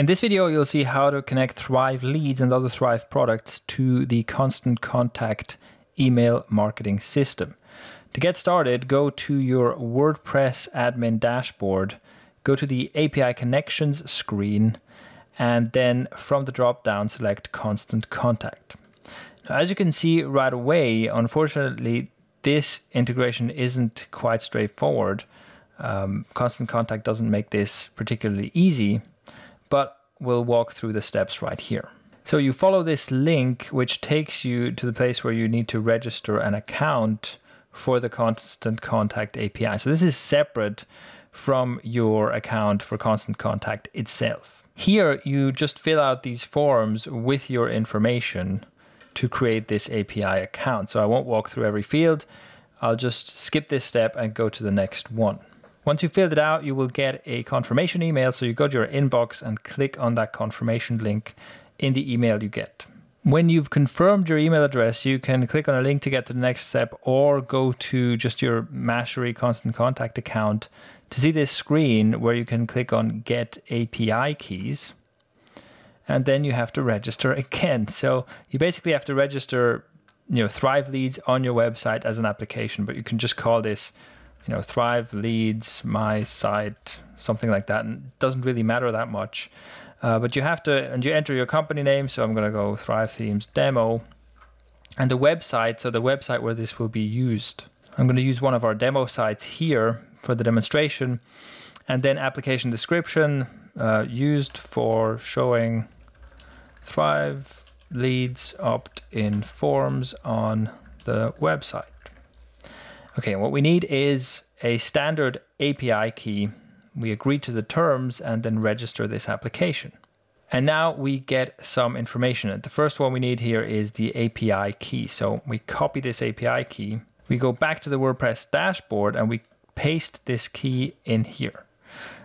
In this video, you'll see how to connect Thrive leads and other Thrive products to the Constant Contact email marketing system. To get started, go to your WordPress admin dashboard, go to the API connections screen, and then from the drop down, select Constant Contact. Now, as you can see right away, unfortunately, this integration isn't quite straightforward. Um, Constant Contact doesn't make this particularly easy but we'll walk through the steps right here. So you follow this link, which takes you to the place where you need to register an account for the Constant Contact API. So this is separate from your account for Constant Contact itself. Here, you just fill out these forms with your information to create this API account. So I won't walk through every field. I'll just skip this step and go to the next one. Once you've filled it out, you will get a confirmation email. So you go to your inbox and click on that confirmation link in the email you get. When you've confirmed your email address, you can click on a link to get to the next step or go to just your Mashery Constant Contact account to see this screen where you can click on Get API Keys. And then you have to register again. So you basically have to register you know, Thrive Leads on your website as an application, but you can just call this you know, Thrive leads my site, something like that. And it doesn't really matter that much. Uh, but you have to, and you enter your company name. So I'm going to go Thrive Themes Demo. And the website, so the website where this will be used. I'm going to use one of our demo sites here for the demonstration. And then application description uh, used for showing Thrive leads opt-in forms on the website. Okay, what we need is a standard API key. We agree to the terms and then register this application. And now we get some information. The first one we need here is the API key. So we copy this API key. We go back to the WordPress dashboard and we paste this key in here.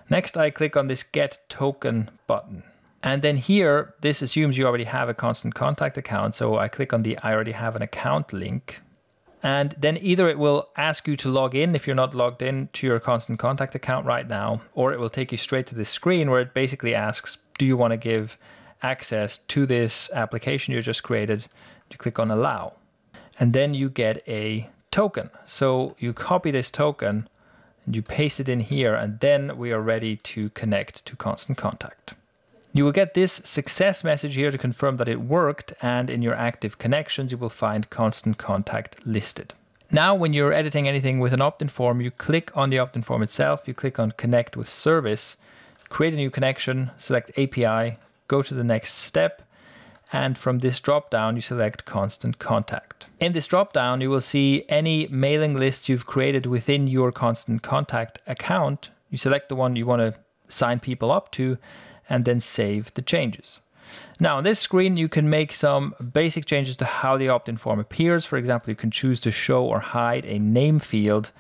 Next, I click on this Get Token button. And then here, this assumes you already have a constant contact account. So I click on the I already have an account link. And then either it will ask you to log in if you're not logged in to your constant contact account right now, or it will take you straight to this screen where it basically asks, do you want to give access to this application you just created? You click on allow. And then you get a token. So you copy this token and you paste it in here, and then we are ready to connect to constant contact. You will get this success message here to confirm that it worked and in your active connections you will find constant contact listed. Now when you're editing anything with an opt-in form, you click on the opt-in form itself, you click on connect with service, create a new connection, select API, go to the next step, and from this drop down you select constant contact. In this drop down you will see any mailing lists you've created within your constant contact account. You select the one you want to sign people up to and then save the changes. Now on this screen, you can make some basic changes to how the opt-in form appears. For example, you can choose to show or hide a name field.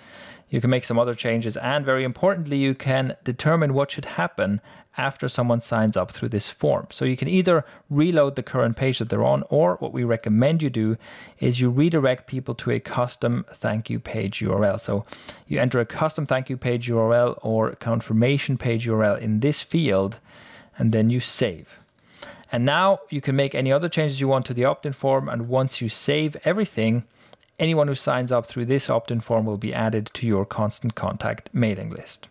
You can make some other changes. And very importantly, you can determine what should happen after someone signs up through this form. So you can either reload the current page that they're on, or what we recommend you do is you redirect people to a custom thank you page URL. So you enter a custom thank you page URL or confirmation page URL in this field, and then you save. And now you can make any other changes you want to the opt-in form. And once you save everything, anyone who signs up through this opt-in form will be added to your constant contact mailing list.